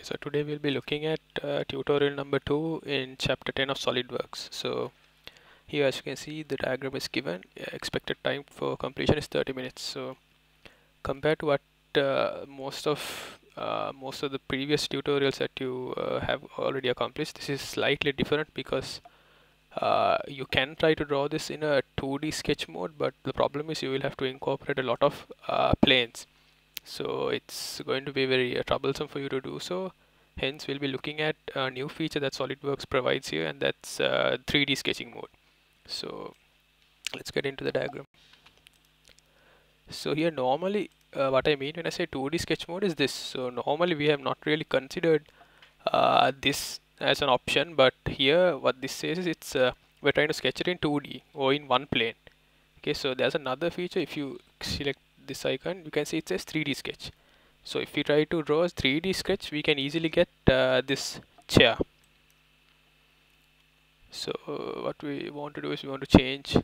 Okay, so today we'll be looking at uh, tutorial number 2 in chapter 10 of SolidWorks. So here as you can see the diagram is given, expected time for completion is 30 minutes. So compared to what uh, most of uh, most of the previous tutorials that you uh, have already accomplished, this is slightly different because uh, you can try to draw this in a 2D sketch mode, but the problem is you will have to incorporate a lot of uh, planes so it's going to be very uh, troublesome for you to do so. Hence we'll be looking at a new feature that SolidWorks provides here and that's uh, 3D sketching mode. So let's get into the diagram. So here normally uh, what I mean when I say 2D sketch mode is this. So normally we have not really considered uh, this as an option but here what this says is it's uh, we're trying to sketch it in 2D or in one plane. Okay so there's another feature. If you select this icon you can see it says 3d sketch. So if we try to draw a 3d sketch we can easily get uh, this chair. So what we want to do is we want to change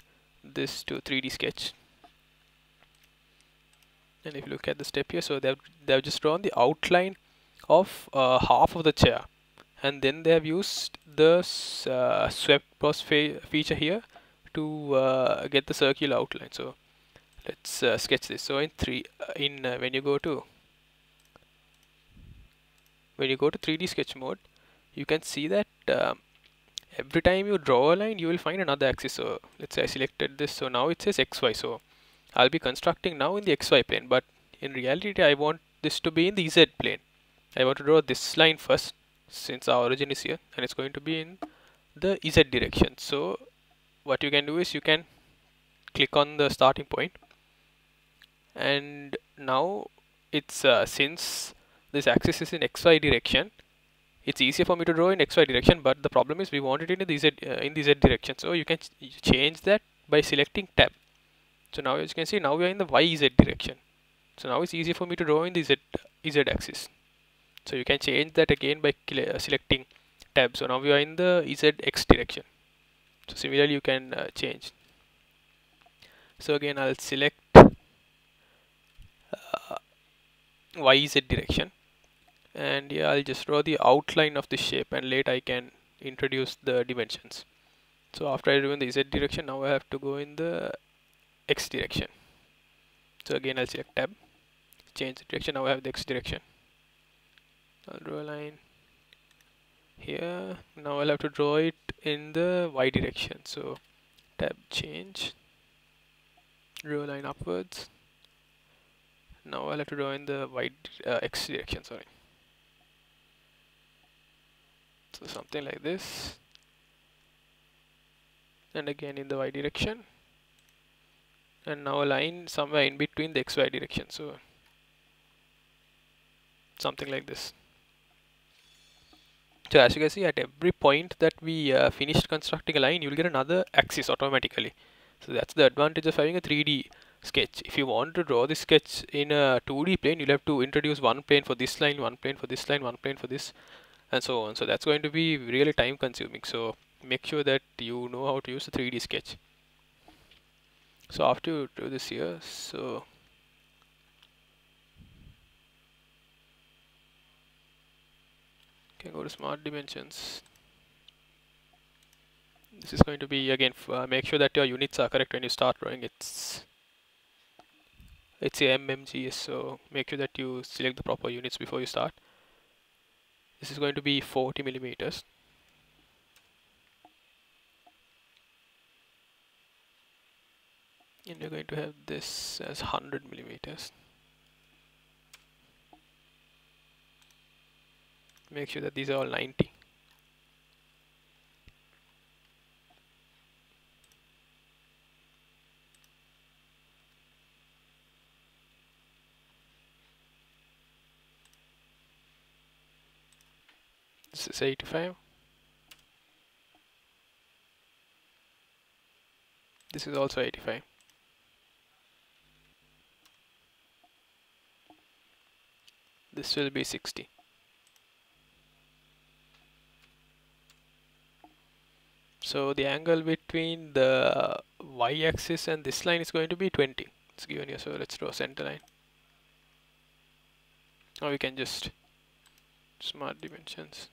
this to 3d sketch. And if you look at the step here so they've they've just drawn the outline of uh, half of the chair. And then they have used the uh, swept cross feature here to uh, get the circular outline. So let's uh, sketch this. So in three uh, in uh, when you go to when you go to 3d sketch mode you can see that um, every time you draw a line you will find another axis. So let's say I selected this. So now it says xy so I'll be constructing now in the xy plane. But in reality I want this to be in the z plane. I want to draw this line first since our origin is here and it's going to be in the z direction. So what you can do is you can click on the starting point and now it's uh, since this axis is in xy direction it's easier for me to draw in xy direction but the problem is we want it in the z uh, in the z direction. So you can ch change that by selecting tab. So now as you can see now we are in the yz direction. So now it's easier for me to draw in the z z axis. So you can change that again by uh, selecting tab. So now we are in the zx direction. So similarly you can uh, change. So again I'll select yz direction. And yeah I'll just draw the outline of the shape and later I can introduce the dimensions. So after I in the z direction now I have to go in the x direction. So again I'll select tab change the direction now I have the x direction. I'll draw a line here. Now I'll have to draw it in the y direction. So tab change draw a line upwards now I'll have to draw in the y uh, x direction sorry. So something like this. And again in the y direction. And now a line somewhere in between the xy direction so something like this. So as you can see at every point that we uh, finished constructing a line you'll get another axis automatically. So that's the advantage of having a 3d sketch. If you want to draw this sketch in a 2D plane, you'll have to introduce one plane for this line, one plane for this line, one plane for this, and so on. So that's going to be really time consuming. So make sure that you know how to use the 3D sketch. So after you do this here, so can go to smart dimensions this is going to be again uh, make sure that your units are correct when you start drawing it's it's a mmgs so make sure that you select the proper units before you start. This is going to be 40 millimeters. And you're going to have this as 100 millimeters. Make sure that these are all 90 This is 85. This is also 85. This will be 60. So the angle between the y-axis and this line is going to be 20. It's given here, so let's draw a center line. Or we can just smart dimensions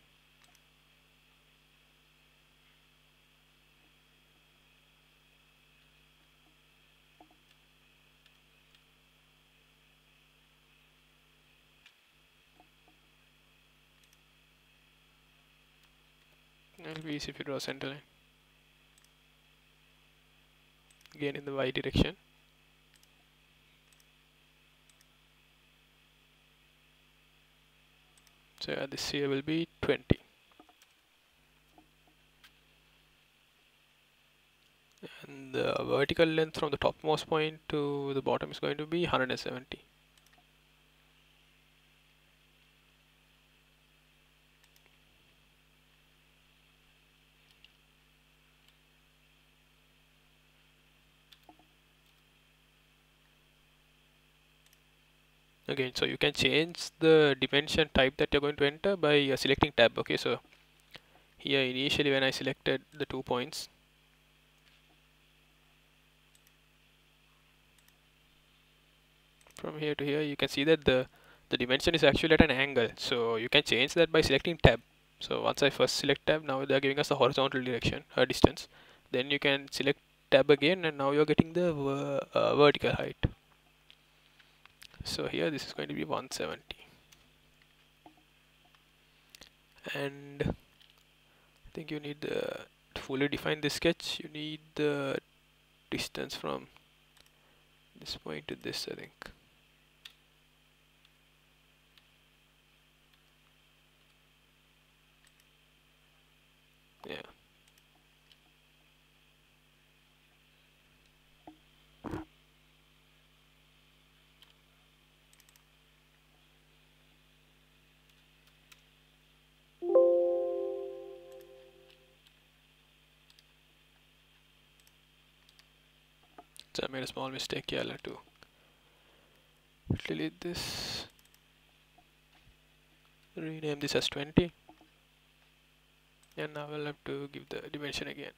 it'll be easy if you draw center line again in the y direction. So this here will be 20 and the vertical length from the topmost point to the bottom is going to be 170 again so you can change the dimension type that you're going to enter by uh, selecting tab okay? So here initially when I selected the two points from here to here you can see that the the dimension is actually at an angle. So you can change that by selecting tab. So once I first select tab now they're giving us the horizontal direction uh, distance. Then you can select tab again and now you're getting the uh, vertical height so here this is going to be 170 and I think you need the to fully define this sketch you need the distance from this point to this I think So I uh, made a small mistake here, have to delete this, rename this as 20 and now I'll have to give the dimension again.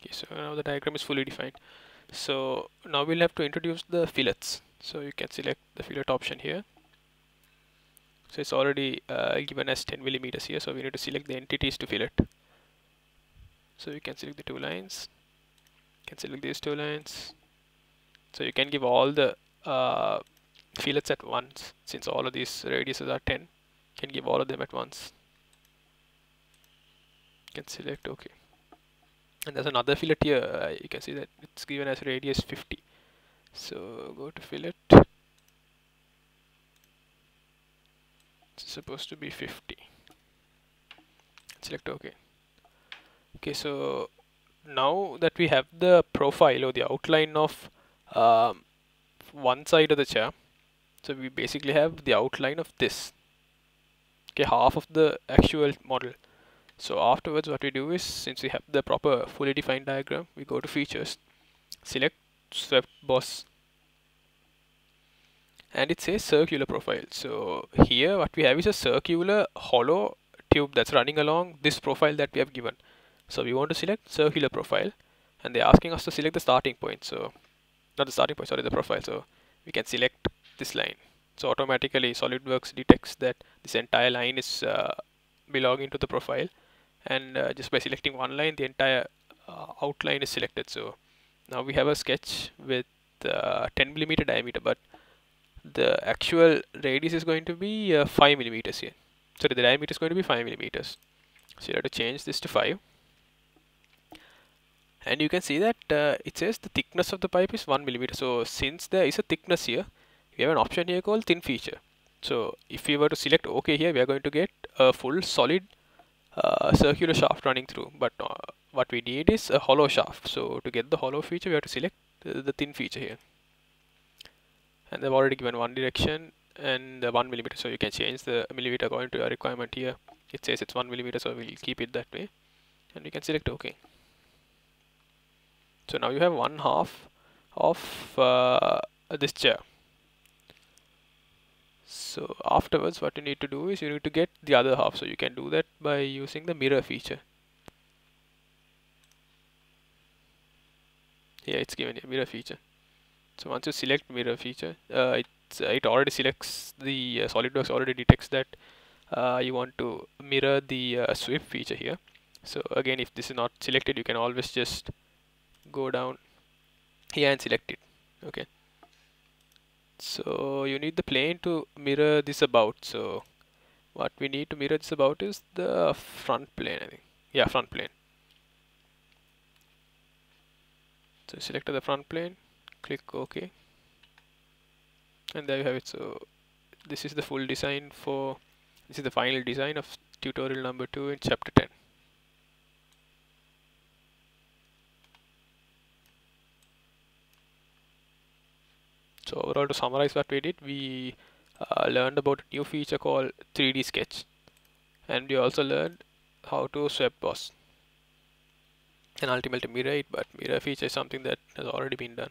Okay, so now the diagram is fully defined. So now we'll have to introduce the fillets. So you can select the fillet option here so it's already uh, given as 10 millimeters here. So we need to select the entities to fillet so you can select the two lines. You can select these two lines. So you can give all the uh, fillets at once since all of these radiuses are 10 you can give all of them at once. You can select OK and there's another fillet here. Uh, you can see that it's given as radius 50 so go to fillet it's supposed to be 50 select ok okay. So now that we have the profile or the outline of um, one side of the chair so we basically have the outline of this. Okay half of the actual model. So afterwards what we do is since we have the proper fully defined diagram we go to features select swept boss and it says circular profile. So here what we have is a circular hollow tube that's running along this profile that we have given. So we want to select circular profile and they're asking us to select the starting point. So not the starting point sorry the profile. So we can select this line. So automatically SolidWorks detects that this entire line is uh, belonging to the profile. And uh, just by selecting one line the entire uh, outline is selected. So now we have a sketch with uh, 10 millimeter diameter but the actual radius is going to be uh, 5 millimeters here. So the diameter is going to be 5 millimeters. So you have to change this to 5 and you can see that uh, it says the thickness of the pipe is 1 millimeter. So since there is a thickness here we have an option here called thin feature. So if we were to select OK here we are going to get a full solid uh, circular shaft running through. But uh, what we need is a hollow shaft. So to get the hollow feature we have to select the thin feature here and they've already given one direction and the one millimeter so you can change the millimeter according to your requirement here. It says it's one millimeter so we'll keep it that way. And you can select ok so now you have one half of uh, this chair. So afterwards what you need to do is you need to get the other half. So you can do that by using the mirror feature. Yeah it's given a mirror feature so once you select mirror feature uh, it, it already selects the uh, SolidWorks already detects that uh, you want to mirror the uh, sweep feature here. So again if this is not selected you can always just go down here and select it. Okay. So you need the plane to mirror this about. So what we need to mirror this about is the front plane I think. Yeah front plane. So select the front plane click OK. And there you have it. So this is the full design for this is the final design of tutorial number 2 in chapter 10 so overall to summarize what we did we uh, learned about a new feature called 3d sketch. And we also learned how to sweep boss. And ultimately mirror it but mirror feature is something that has already been done